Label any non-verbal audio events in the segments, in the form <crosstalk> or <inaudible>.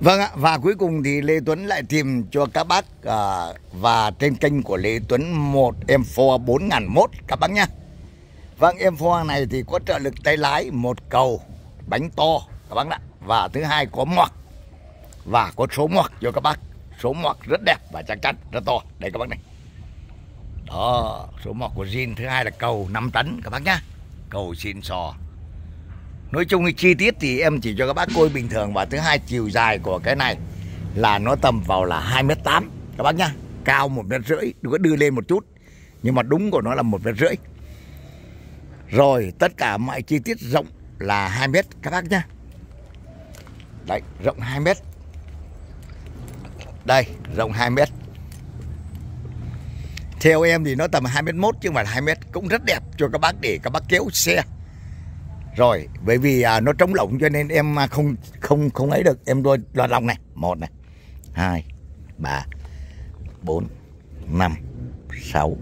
Vâng ạ, và cuối cùng thì Lê Tuấn lại tìm cho các bác à, và trên kênh của Lê Tuấn một M4 4001 các bác nhé. Vâng, M4 này thì có trợ lực tay lái, một cầu, bánh to các bác ạ. Và thứ hai có ngoặc và có số ngoặc cho các bác. Số ngoặc rất đẹp và chắc chắn rất to. Đây các bác này. Đó, số ngoặc của zin thứ hai là cầu 5 tấn các bác nhé. Cầu xin sò nói chung cái chi tiết thì em chỉ cho các bác coi bình thường và thứ hai chiều dài của cái này là nó tầm vào là 2 mét tám. Các bác nhá, cao một mét rưỡi, đừng có đưa lên một chút. Nhưng mà đúng của nó là một mét rưỡi. Rồi, tất cả mọi chi tiết rộng là 2 mét, các bác nhá. Đấy, rộng 2 mét. Đây, rộng 2 mét. Theo em thì nó tầm 2 mét 1 chứ không phải 2 mét. Cũng rất đẹp cho các bác để các bác kéo xe rồi bởi vì à, nó trống lỏng cho nên em à, không không không ấy được. Em đôi loạt lòng này. Một này hai ba bốn năm sáu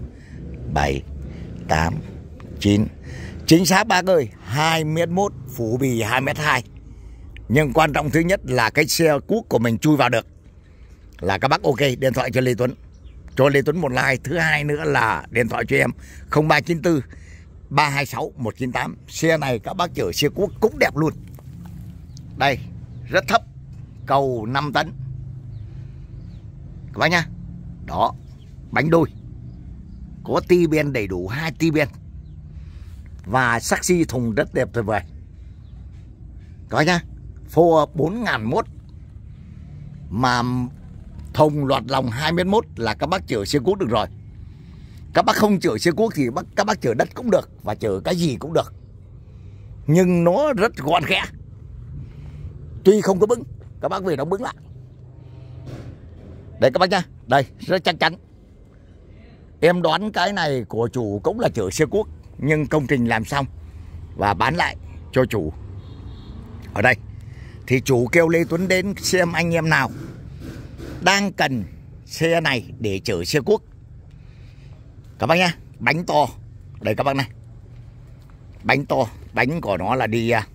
bảy tám chín. Chính xác bác ơi hai mét một phủ bì hai mét hai. Nhưng quan trọng thứ nhất là cái xe cuốc của mình chui vào được. Là các bác ok điện thoại cho Lê Tuấn. Cho Lê Tuấn một like. Thứ hai nữa là điện thoại cho em 0394 326 198 Xe này các bác chở xe quốc cũng đẹp luôn. Đây, Rất thấp, Cầu 5 tấn. Các bác nhá. Đó, Bánh đôi. Có ti ben đầy đủ hai ti ben. Và saxi thùng rất đẹp tuyệt vời. Các bác nhá, Phô 4001 Mà thùng loạt lòng 21 là các bác chở xe quốc được rồi các bác không chở xe cuốc thì bác, các bác chở đất cũng được và chở cái gì cũng được. Nhưng nó rất gọn ghẽ. Tuy không có bứng các bác về nó bứng lại. Đây các bác nhá. Đây rất chắc chắn. Em đoán cái này của chủ cũng là chở xe cuốc nhưng công trình làm xong và bán lại cho chủ. Ở đây thì chủ kêu Lê Tuấn đến xem anh em nào đang cần xe này để chở xe cuốc các bác nhá bánh to. Đây các bác này. Bánh to bánh của nó là đi à,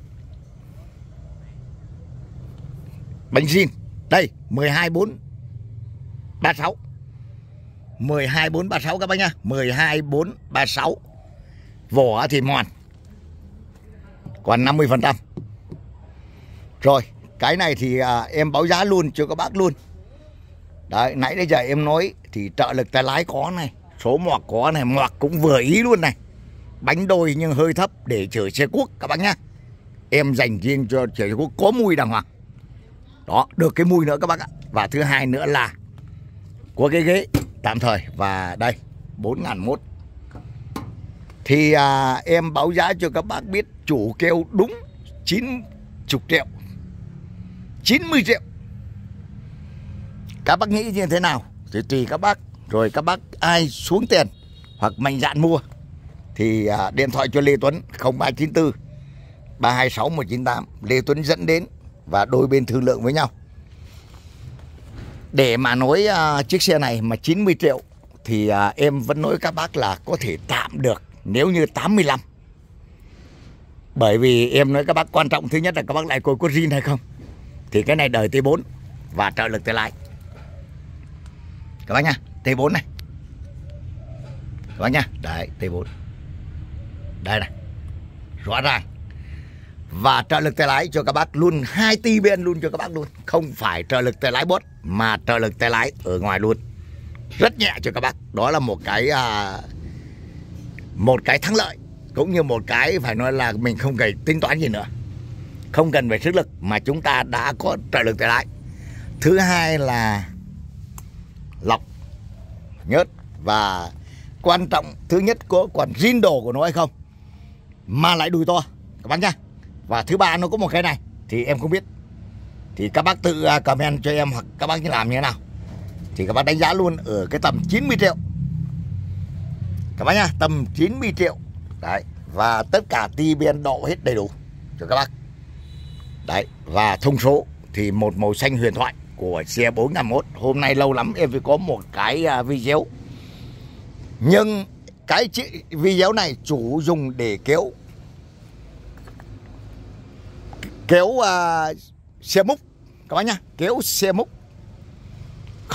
bánh zin. Đây 124 36 12436 các bác nhá. 12436 vỏ thì mòn. Còn 50 phần trăm. Rồi cái này thì à, em báo giá luôn cho các bác luôn. Đấy nãy đến giờ em nói thì trợ lực tay lái có này số mọc có này mọc cũng vừa ý luôn này. Bánh đôi nhưng hơi thấp để chở xe cuốc các bác nhá. Em dành riêng cho chở xe cuốc có mùi đàng hoàng. Đó được cái mùi nữa các bác ạ. Và thứ hai nữa là có cái ghế tạm thời. Và đây bốn ngàn mốt. Thì à, em báo giá cho các bác biết chủ kêu đúng 90 triệu. 90 triệu. Các bác nghĩ như thế nào? Thì tùy các bác rồi các bác ai xuống tiền hoặc mạnh dạn mua thì à, điện thoại cho Lê Tuấn 0394 326 198 Lê Tuấn dẫn đến và đôi bên thương lượng với nhau. Để mà nói à, chiếc xe này mà 90 triệu thì à, em vẫn nói các bác là có thể tạm được nếu như 85. Bởi vì em nói các bác quan trọng thứ nhất là các bác lại coi có zin hay không. Thì cái này đời T4 và trợ lực tay lái. Các bác nha. T4 này. Các bác nha đấy T4 đây này. Rõ ràng. Và trợ lực tay lái cho các bác luôn hai ti bên luôn cho các bác luôn. Không phải trợ lực tay lái bốt mà trợ lực tay lái ở ngoài luôn. Rất nhẹ cho các bác. Đó là một cái à, một cái thắng lợi cũng như một cái phải nói là mình không cần tính toán gì nữa. Không cần về sức lực mà chúng ta đã có trợ lực tay lái. Thứ hai là lọc nhớt. Và quan trọng thứ nhất có còn zin đồ của nó hay không, mà lại đùi to. Các bác nhá. Và thứ ba, nó có một cái này, thì em không biết. Thì các bác tự à, comment cho em hoặc các bác làm như thế nào. Thì các bác đánh giá luôn ở cái tầm 90 triệu. Các bác nhá, tầm 90 triệu. Đấy, và tất cả ti biên độ hết đầy đủ cho các bác. Đấy, và thông số thì một màu xanh huyền thoại của xe 451 Hôm nay lâu lắm em mới có một cái à, video. Nhưng cái video này chủ dùng để kéo Kéo uh, xe múc. Các bác nhá kéo xe múc.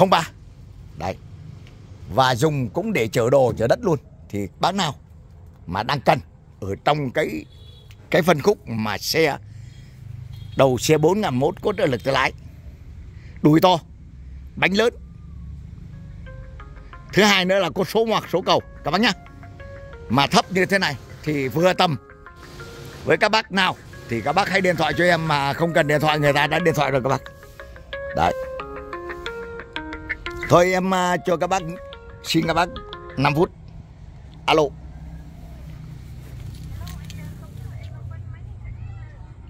03 đấy và dùng cũng để chở đồ chở đất luôn. Thì bác nào mà đang cần ở trong cái cái phân khúc mà xe đầu xe 4001 có trợ lực tự lái đùi to bánh lớn. Thứ hai nữa là có số ngoặc số cầu các bác nhá. Mà thấp như thế này thì vừa tầm. Với các bác nào thì các bác hãy điện thoại cho em mà không cần điện thoại người ta đã điện thoại rồi các bác. Đấy. Thôi em à, cho các bác xin các bác 5 phút. Alo.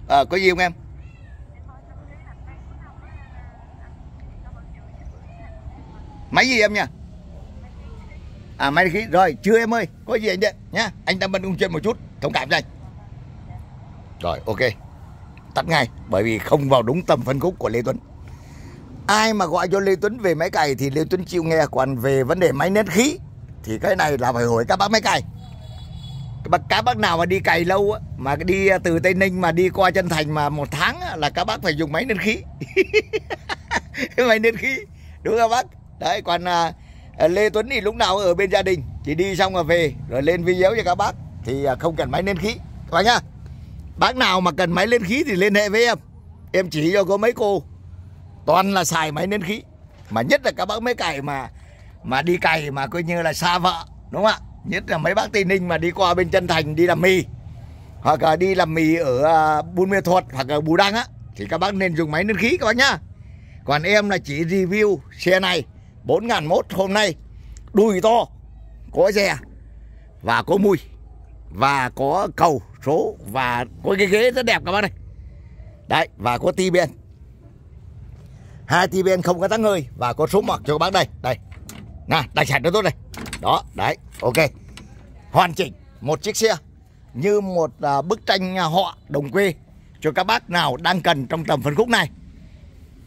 À, có gì không em? Máy gì em nha. À máy khí rồi chưa em ơi có gì anh điện nhá. Anh đang bận công chuyện một chút thông cảm cho anh. Rồi ok. Tắt ngay bởi vì không vào đúng tầm phân khúc của lê tuấn. Ai mà gọi cho lê tuấn về máy cày thì lê tuấn chịu nghe. Còn về vấn đề máy nén khí thì cái này là phải hỏi các bác máy cày. Các bác nào mà đi cày lâu á, mà đi à, từ tây ninh mà đi qua chân thành mà một tháng á, là các bác phải dùng máy nén khí. <laughs> Máy nén khí đúng không bác? Đấy còn à, à, lê tuấn thì lúc nào ở bên gia đình chỉ đi xong rồi về rồi lên video cho các bác thì à, không cần máy lên khí. Các bác nhá bác nào mà cần máy lên khí thì liên hệ với em. Em chỉ cho có mấy cô toàn là xài máy lên khí. Mà nhất là các bác mấy cày mà mà đi cày mà coi như là xa vợ đúng không ạ? Nhất là mấy bác tây ninh mà đi qua bên chân thành đi làm mì hoặc là đi làm mì ở à, buôn mê thuật hoặc là bù đăng á thì các bác nên dùng máy nén khí các bác nhá. Còn em là chỉ review xe này 4001 hôm nay. Đùi to, có dè, và có mùi, và có cầu số, và có cái ghế rất đẹp các bác này. Đấy, và có ti bên hai ti bên không có tăng hơi và có số mặc cho các bác đây. Đây. Nè đại sản nó tốt đây. Đó, đấy, ok. Hoàn chỉnh một chiếc xe, như một à, bức tranh họ đồng quê cho các bác nào đang cần trong tầm phân khúc này.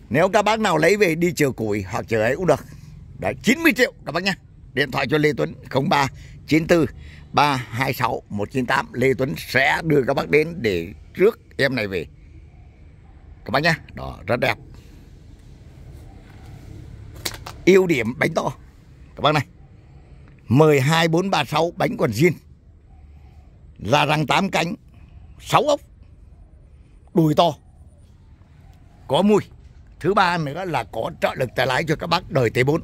Nếu các bác nào lấy về đi chở củi hoặc chở ấy cũng được đấy 90 triệu các bác nhé. Điện thoại cho Lê Tuấn 03 94 326 198 Lê Tuấn sẽ đưa các bác đến để rước em này về. Các bác nhé, đó, rất đẹp. Ưu điểm bánh to. Các bác này 12436 bánh còn zin Là răng 8 cánh 6 ốc. Đùi to. Có mùi. Thứ ba nữa là có trợ lực tài lái cho các bác đời T4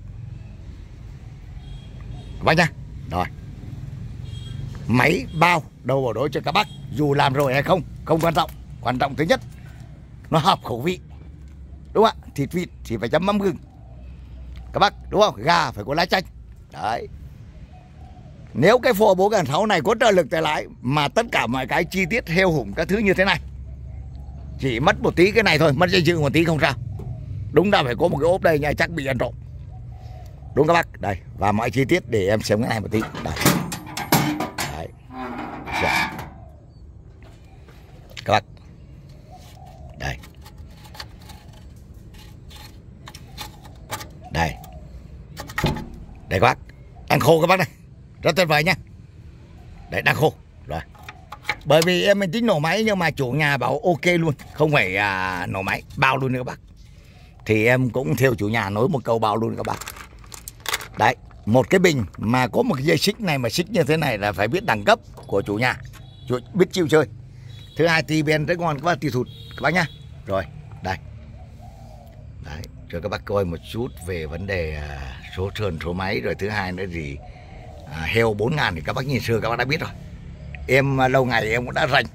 Vâng bác nhá rồi. Máy bao đầu vào đối cho các bác, dù làm rồi hay không không quan trọng. Quan trọng thứ nhất, nó hợp khẩu vị. Đúng không ạ? Thịt vịt thì phải chấm mắm gừng. Các bác, đúng không? Gà phải có lá chanh. Đấy. Nếu cái phô bố gần sáu này có trợ lực tay lái, mà tất cả mọi cái chi tiết heo hủng các thứ như thế này, chỉ mất một tí cái này thôi, mất dây chữ một tí không sao. Đúng là phải có một cái ốp đây nha, chắc bị ăn trộm đúng các bác. Đây và mọi chi tiết để em xem cái này một tí. Đây. Đấy. Dạ. Các bác. Đây. Đây. Đây các bác. Đang khô các bác này rất tuyệt vời nha. Đấy đang khô. Rồi. Bởi vì em mình tính nổ máy nhưng mà chủ nhà bảo ok luôn. Không phải à, nổ máy bao luôn nữa các bác. Thì em cũng theo chủ nhà nói một câu bao luôn các bác đấy một cái bình mà có một cái dây xích này mà xích như thế này là phải biết đẳng cấp của chủ nhà. Chủ biết chịu chơi. Thứ hai thì bên rất ngon các bác tiêu thụt các bác nhá. Rồi đây. Đấy cho các bác coi một chút về vấn đề à, số sườn số máy. Rồi thứ hai nữa gì à, heo 4 ngàn thì các bác nhìn xưa các bác đã biết rồi. Em à, lâu ngày em cũng đã rành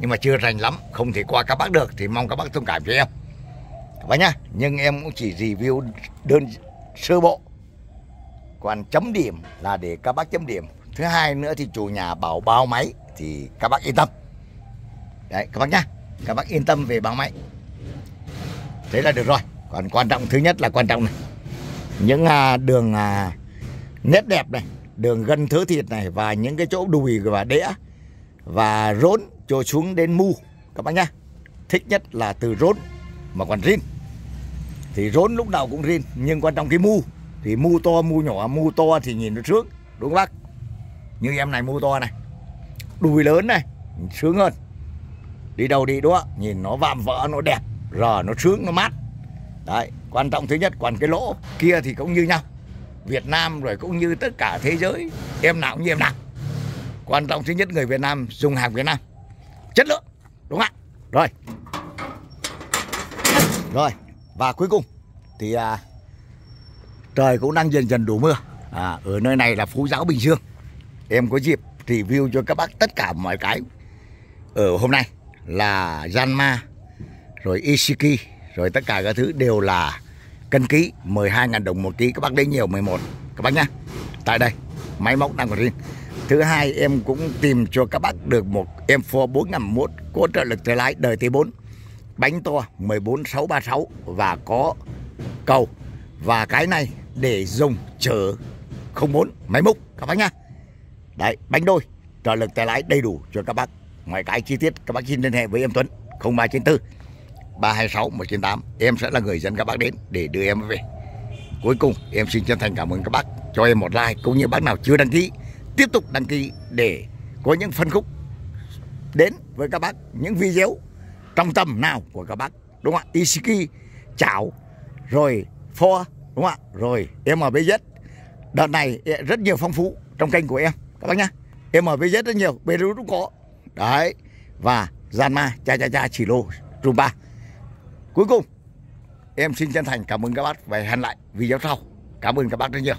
nhưng mà chưa rành lắm không thể qua các bác được thì mong các bác thông cảm cho em. Các bác nhá nhưng em cũng chỉ review đơn sơ bộ còn chấm điểm là để các bác chấm điểm. Thứ hai nữa thì chủ nhà bảo bao máy thì các bác yên tâm. Đấy các bác nhá. Các bác yên tâm về bao máy. Thế là được rồi. Còn quan trọng thứ nhất là quan trọng này. Những à, đường à, nét đẹp này đường gân thớ thịt này và những cái chỗ đùi và đĩa và rốn cho xuống đến mu. Các bác nhá. Thích nhất là từ rốn mà còn rin. Thì rốn lúc nào cũng rin nhưng quan trọng cái mu thì mu to mu nhỏ mu to thì nhìn nó sướng đúng không bác? Như em này mu to này đùi lớn này sướng hơn. Đi đâu đi đó nhìn nó vạm vỡ nó đẹp rờ nó sướng nó mát. Đấy quan trọng thứ nhất còn cái lỗ kia thì cũng như nhau. Việt Nam rồi cũng như tất cả thế giới em nào cũng như em nào. Quan trọng thứ nhất người Việt Nam dùng hàng Việt Nam. Chất lượng đúng không ạ rồi. Rồi và cuối cùng thì à, trời cũng đang dần dần đổ mưa. À, ở nơi này là Phú Giáo Bình Dương. Em có dịp review cho các bác tất cả mọi cái. Ở hôm nay là Janma rồi Ishiki rồi tất cả các thứ đều là cân ký 12.000 đồng một ký. Các bác đến nhiều 11 các bác nhá. Tại đây máy móc đang còn riêng. Thứ hai em cũng tìm cho các bác được một em for 451 có trợ lực tay lái đời T4 bánh to 14636 và có cầu. Và cái này để dùng chở 04 máy múc, các bác nhá. Đấy, bánh đôi, trợ lực tay lái đầy đủ cho các bác. Mọi cái chi tiết, các bác xin liên hệ với em Tuấn 0394 326 198 em sẽ là người dẫn các bác đến để đưa em về. Cuối cùng, em xin chân thành cảm ơn các bác, cho em một like cũng như bác nào chưa đăng ký, tiếp tục đăng ký để có những phân khúc đến với các bác, những video trong tầm nào của các bác. Đúng không ạ? Ishiki, chảo, rồi pho đúng không ạ? Rồi MBZ đợt này rất nhiều phong phú trong kênh của em. Các bác nhá. MBZ rất nhiều Belarus cũng có. Đấy và Zanma, cha cha cha chỉ lô Rumba. Cuối cùng em xin chân thành cảm ơn các bác và hẹn lại video sau. Cảm ơn các bác rất nhiều.